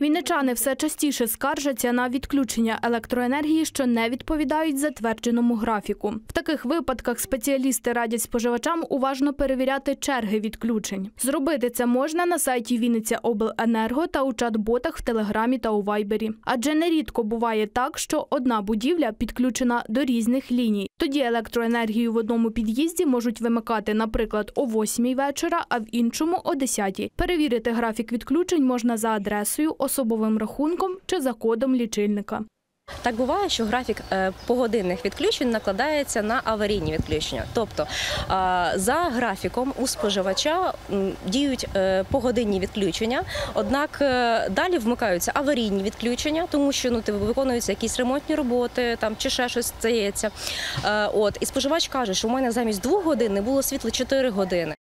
Вінничани все частіше скаржаться на відключення електроенергії, що не відповідають затвердженому графіку. В таких випадках спеціалісти радять споживачам уважно перевіряти черги відключень. Зробити це можна на сайті Вінниця Обленерго та у чат-ботах в Телеграмі та у Вайбері. Адже нерідко буває так, що одна будівля підключена до різних ліній. Тоді електроенергію в одному під'їзді можуть вимикати, наприклад, о 8 вечора, а в іншому о 10. Перевірити графік відключень можна за адресою, особовим рахунком чи за кодом лічильника. Так буває, що графік е, погодинних відключень накладається на аварійні відключення. Тобто за графіком у споживача діють е, погодинні відключення, однак е, далі вмикаються аварійні відключення, тому що ну типу, виконуються якісь ремонтні роботи там чи ще щось стається. От і споживач каже, що у мене замість двох годин не було світла 4 години.